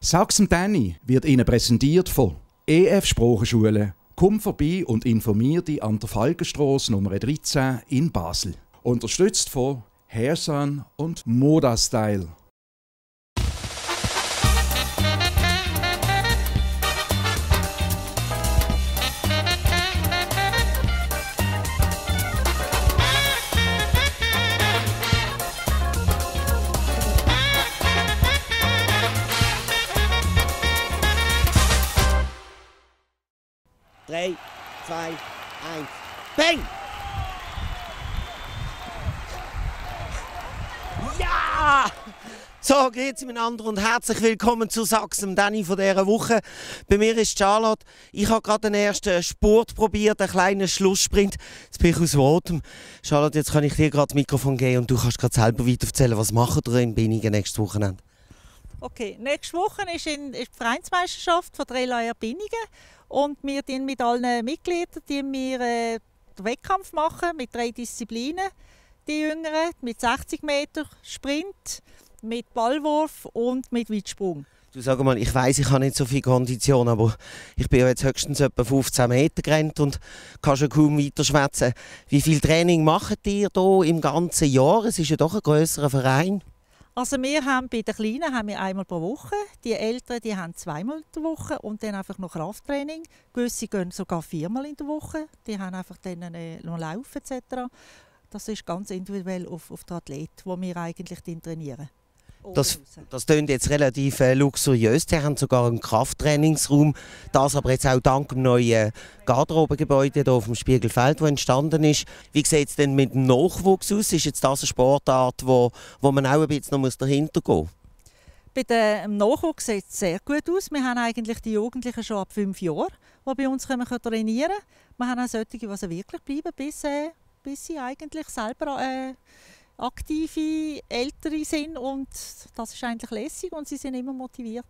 Sachsen Danny wird Ihnen präsentiert von EF Sprachenschule. Komm vorbei und informier dich an der Falkenstraße Nummer 13 in Basel. Unterstützt von Hairsun und Moda Style. Drei, zwei, eins. Bang! Ja! So, grüezi miteinander und herzlich willkommen zu Sachsen, Danny von dieser Woche. Bei mir ist Charlotte. Ich habe gerade den ersten Sport probiert, einen kleinen Schlusssprint. Jetzt bin ich aus Rotem. Charlotte, jetzt kann ich dir gerade das Mikrofon geben und du kannst gerade selber weiter erzählen, was machen wir in Binningen nächstes Wochenende? Okay, nächste Woche ist, in, ist die Vereinsmeisterschaft von Drehleier Binningen und wir machen mit allen Mitgliedern die wir, äh, den Wettkampf machen, mit drei Disziplinen. Die Jüngeren mit 60 Meter Sprint, mit Ballwurf und mit Weitsprung. Du sag mal, ich weiß, ich habe nicht so viel Kondition, aber ich bin ja jetzt höchstens etwa 15 Meter gerannt und kann schon kaum weiter schwätzen. Wie viel Training macht ihr hier im ganzen Jahr? Es ist ja doch ein größerer Verein. Also wir haben bei den Kleinen haben wir einmal pro Woche, die Älteren die haben zweimal in der Woche und dann einfach noch Krafttraining. Gewisse gehen sogar viermal in der Woche, die haben einfach dann äh, noch Laufen etc. Das ist ganz individuell auf, auf den Athlet, wo wir eigentlich trainieren. Das, das klingt jetzt relativ äh, luxuriös. Sie haben sogar einen Krafttrainingsraum. Das aber jetzt auch dank dem neuen Garderobengebäude hier auf dem Spiegelfeld, das entstanden ist. Wie sieht es denn mit dem Nachwuchs aus? Ist jetzt das eine Sportart, wo, wo man auch ein bisschen noch dahinter gehen muss? Bei dem Nachwuchs sieht es sehr gut aus. Wir haben eigentlich die Jugendlichen schon ab fünf Jahren, die bei uns trainieren können. Wir haben auch solche, die wirklich bleiben, bis, äh, bis sie eigentlich selber äh, aktive Ältere sind und das ist eigentlich lässig und sie sind immer motiviert.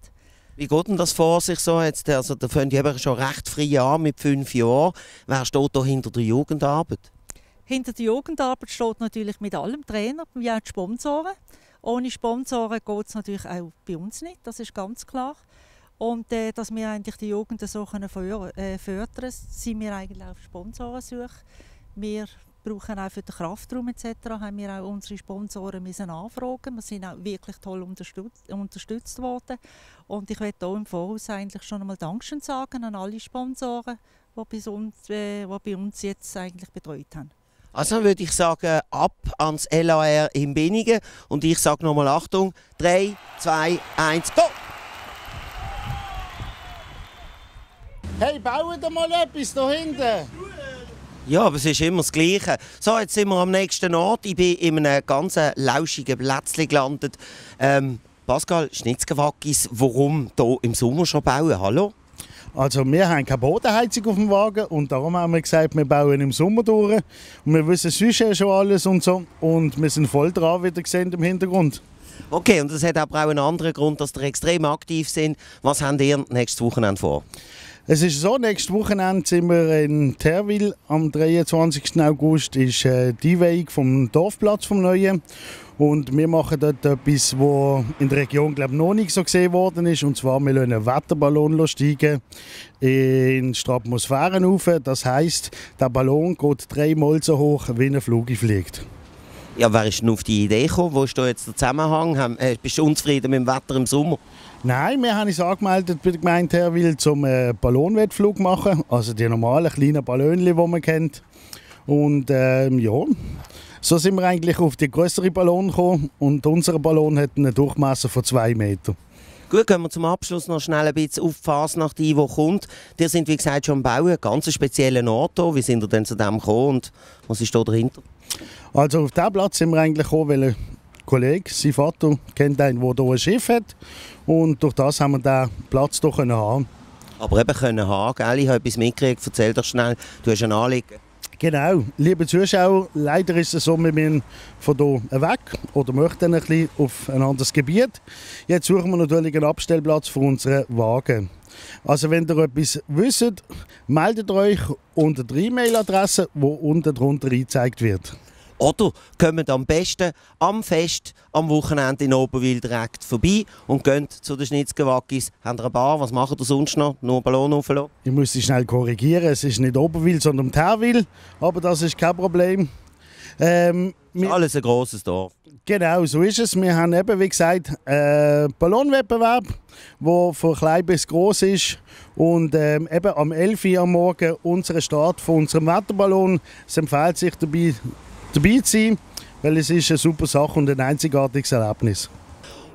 Wie geht denn das vor sich so? Jetzt, also, da fängt eben schon recht früh an mit fünf Jahren. Wer steht da hinter der Jugendarbeit? Hinter der Jugendarbeit steht natürlich mit allem Trainer, wie auch die Sponsoren. Ohne Sponsoren geht es natürlich auch bei uns nicht, das ist ganz klar. Und äh, dass wir eigentlich die Jugend so können fördern können, sind wir eigentlich auf Sponsorensuche. Wir brauchen auch für den Kraftraum etc. haben wir auch unsere Sponsoren müssen anfragen. Wir sind auch wirklich toll unterstützt, unterstützt worden. Und ich möchte hier im Voraus eigentlich schon einmal Dankeschön sagen an alle Sponsoren, die bei uns, äh, die bei uns jetzt eigentlich betreut haben. Also würde ich sagen, ab ans LAR in Binningen. Und ich sage nochmal Achtung, 3, 2, 1, go! Hey, bauen da mal etwas da hinten! Ja, aber es ist immer das Gleiche. So, jetzt sind wir am nächsten Ort. Ich bin in einem ganz lauschigen Plätzchen gelandet. Ähm, Pascal Schnitzgewackis, warum hier im Sommer schon bauen? Hallo? Also wir haben keine Bodenheizung auf dem Wagen und darum haben wir gesagt, wir bauen im Sommer durch. Und wir wissen sonst schon alles und so. Und wir sind voll dran, wie ihr gesehen im Hintergrund. Okay, und das hat aber auch einen anderen Grund, dass ihr extrem aktiv sind. Was habt ihr nächstes Wochenende vor? Es ist so, nächstes Wochenende sind wir in Terwil. Am 23. August ist äh, die Weihung vom Dorfplatz vom Neuen. Und wir machen dort etwas, was in der Region glaub, noch nicht so gesehen worden ist. Und zwar, wir lassen einen Wetterballon steigen in die Atmosphäre rauf. Das heisst, der Ballon geht dreimal so hoch, wie ein Flug fliegt. Ja, wer ist denn auf die Idee gekommen? Wo ist da jetzt der Zusammenhang? Äh, bist du unzufrieden mit dem Wetter im Sommer? Nein, wir haben uns angemeldet bei der Gemeinde Herwil zum äh, Ballonwettflug machen. Also die normalen kleinen Ballonchen, die man kennt. Und ähm, ja, so sind wir eigentlich auf die größere Ballon gekommen. Und unser Ballon hat einen Durchmesser von zwei Metern. Gut, gehen wir zum Abschluss noch schnell ein bisschen auf die Fasnacht ein, die kommt. Die sind, wie gesagt, schon am Bauen, einen ganz speziellen Ort. Wie sind ihr denn zu dem gekommen und was ist da dahinter? Also auf diesem Platz sind wir eigentlich gekommen, weil Kollege, sein Vater, kennt einen, der hier ein Schiff hat. Und durch das haben wir diesen Platz hier haben. Aber eben können haben, gell? Ich habe etwas mitgekriegt. Erzähl doch schnell, du hast ein Anliegen. Genau, liebe Zuschauer, leider ist es so, wir müssen von hier weg oder möchten ein bisschen auf ein anderes Gebiet. Jetzt suchen wir natürlich einen Abstellplatz für unsere Wagen. Also wenn ihr etwas wisst, meldet euch unter der E-Mail-Adresse, die unten drunter eingezeigt wird. Oder kommt am besten am Fest am Wochenende in Oberwil direkt vorbei und geht zu den Schnitzgewackis. Haben ihr eine Bar? Was macht ihr sonst noch? Nur Ballon auflassen? Ich muss Sie schnell korrigieren. Es ist nicht Oberwil, sondern Terwil. Aber das ist kein Problem. Ähm, ist alles ein grosses Dorf. Genau, so ist es. Wir haben eben, wie gesagt, einen Ballonwettbewerb, der von klein bis groß ist. Und ähm, eben am 11 Uhr am Morgen unser Start von unserem Wetterballon. Es empfiehlt sich dabei, dabei zu sein, weil es ist eine super Sache und ein einzigartiges Erlebnis.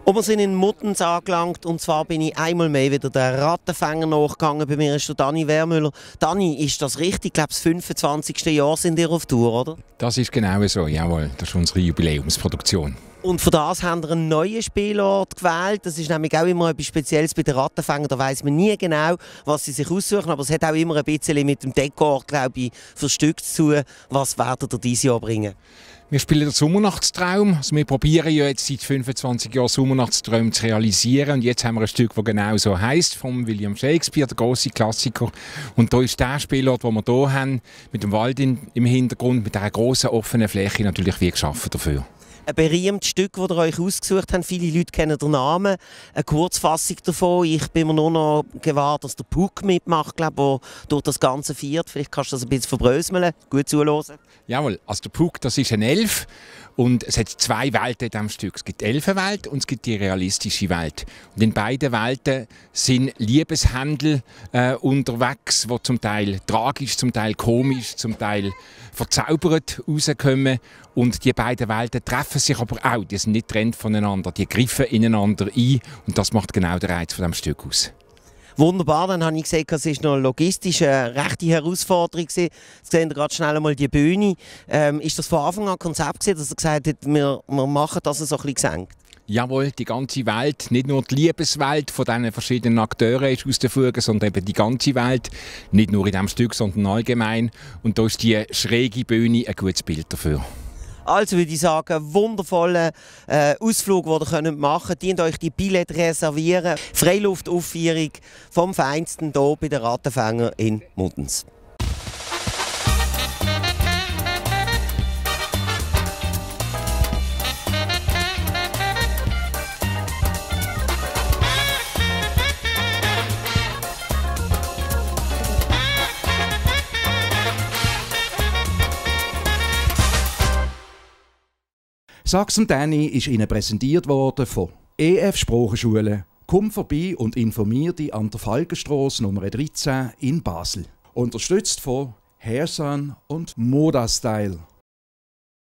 Und wir sind in Muttens angelangt und zwar bin ich einmal mehr wieder der Rattenfänger nachgegangen. Bei mir ist der Dani Wermüller. Dani, ist das richtig? Ich glaube, das 25. Jahr sind ihr auf Tour, oder? Das ist genau so, jawohl. Das ist unsere Jubiläumsproduktion. Und für das haben wir einen neuen Spielort gewählt. Das ist nämlich auch immer etwas Spezielles bei den Rattenfängern. Da weiß man nie genau, was sie sich aussuchen. Aber es hat auch immer ein bisschen mit dem Dekor, glaube ich, verstückt zu tun. Was werden ihr dieses Jahr bringen? Wir spielen den Sommernachtstraum. Also wir probieren ja jetzt seit 25 Jahren Sommernachtsträume zu realisieren. Und jetzt haben wir ein Stück, das genau so heißt, von William Shakespeare, der große Klassiker. Und da ist der Spielort, den wir hier haben, mit dem Wald im Hintergrund, mit einer großen offenen Fläche, natürlich wie geschaffen dafür ein berühmtes Stück, das ihr euch ausgesucht habt. Viele Leute kennen den Namen. Eine Kurzfassung davon. Ich bin mir nur noch gewahrt, dass der Puck mitmacht, glaube ich, durch das Ganze viert. Vielleicht kannst du das ein bisschen verbröseln. Gut zuhören. Jawohl, also der Puck, das ist ein Elf. Und es hat zwei Welten in diesem Stück. Es gibt die Elfenwelt und es gibt die realistische Welt. Und in beiden Welten sind Liebeshändel äh, unterwegs, die zum Teil tragisch, zum Teil komisch, zum Teil verzaubert rauskommen. Und die beiden Welten treffen sich aber auch. Die sind nicht getrennt voneinander. Die greifen ineinander ein. Und das macht genau den Reiz von dem Stück aus. Wunderbar, dann habe ich gesagt, es ist noch logistisch eine rechte Herausforderung. Sie sehen gerade schnell einmal die Bühne. Ähm, ist das von Anfang an Konzept gewesen, dass er gesagt hat, wir, wir machen das so ein bisschen gesenkt? Jawohl, die ganze Welt, nicht nur die Liebeswelt von diesen verschiedenen Akteuren ist auszufügen, sondern eben die ganze Welt, nicht nur in diesem Stück, sondern allgemein. Und da ist die schräge Bühne ein gutes Bild dafür. Also würde ich sagen, wundervoller äh, Ausflug, den ihr könnt machen könnt. Euch die Billette reservieren. Freiluftaufführung vom Feinsten hier bei den Rattenfänger in Muttens. Sachsen Danny ist Ihnen präsentiert worden von EF Sprachenschule. Komm vorbei und informier dich an der Falkenstrasse Nummer 13 in Basel. Unterstützt von Hairsun und Moda Style.